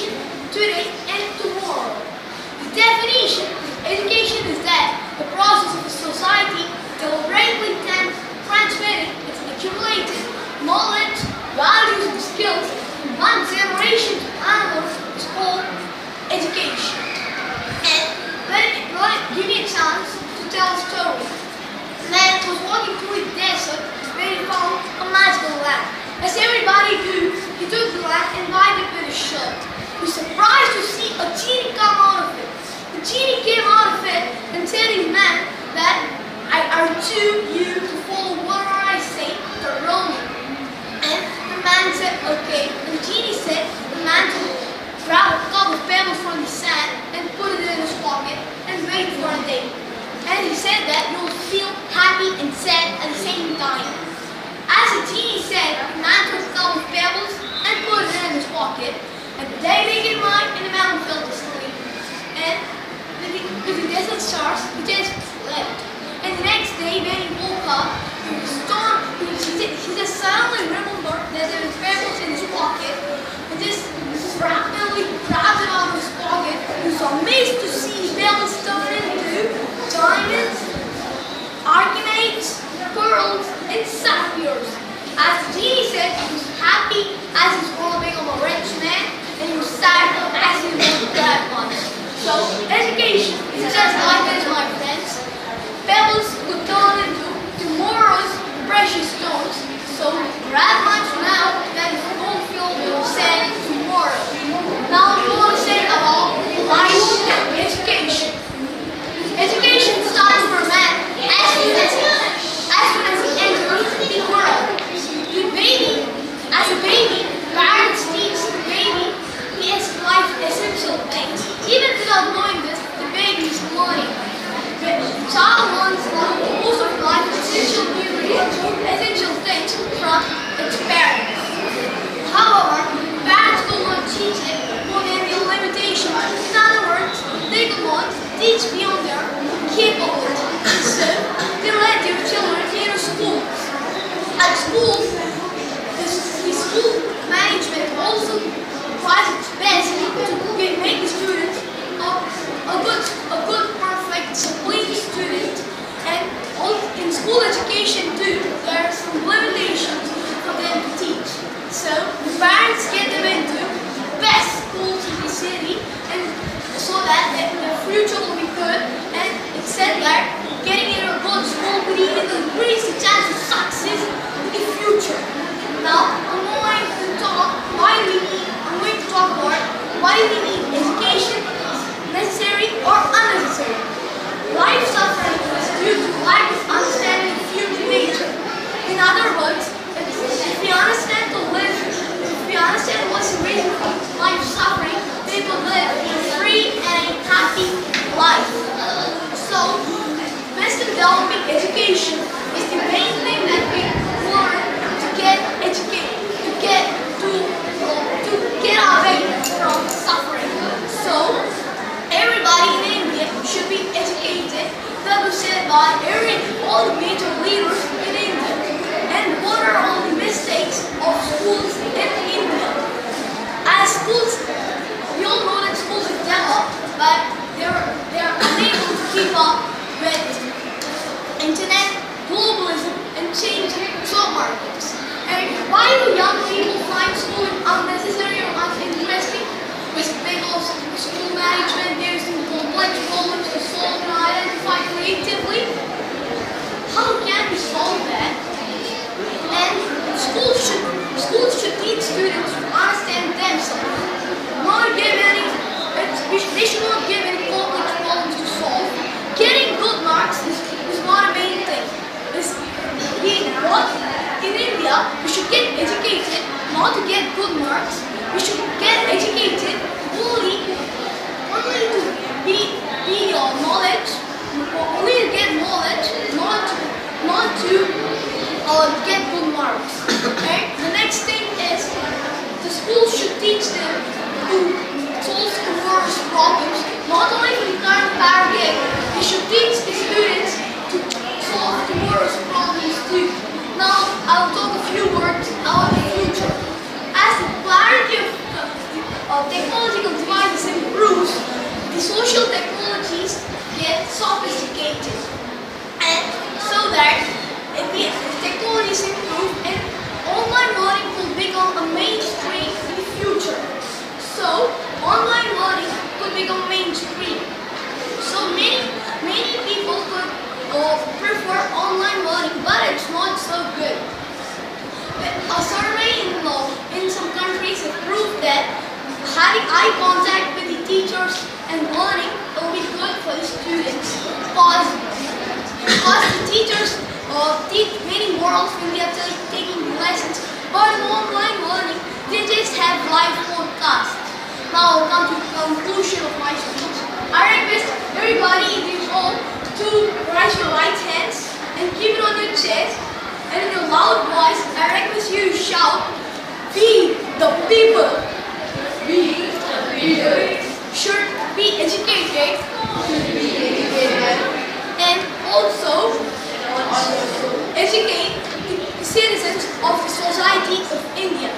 education today and tomorrow. The definition of education is that is a desert stars Essential theory essential things from its parents. However, But In India, we should get educated, not to get good marks. We should get educated only, only to be, be your knowledge, only to get knowledge, not to, not to uh, get good marks. Okay? The next thing is the school should teach them to so good. A survey in, in some countries has proved that having eye contact with the teachers and learning will be good for the students. Because, because the teachers uh, teach many worlds when they are taking lessons, but in online learning, they just have live podcasts. Now come to the conclusion of my speech. I request everybody in this hall to raise your right hands and keep it on your chest. And in a loud voice I request you to shout Be the people. We should be educated. And also educate the citizens of the society of India.